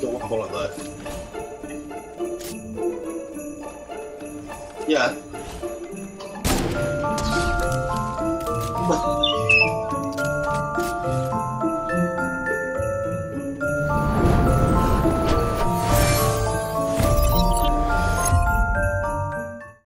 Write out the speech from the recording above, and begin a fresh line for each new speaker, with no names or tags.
Got one bullet though. Yeah.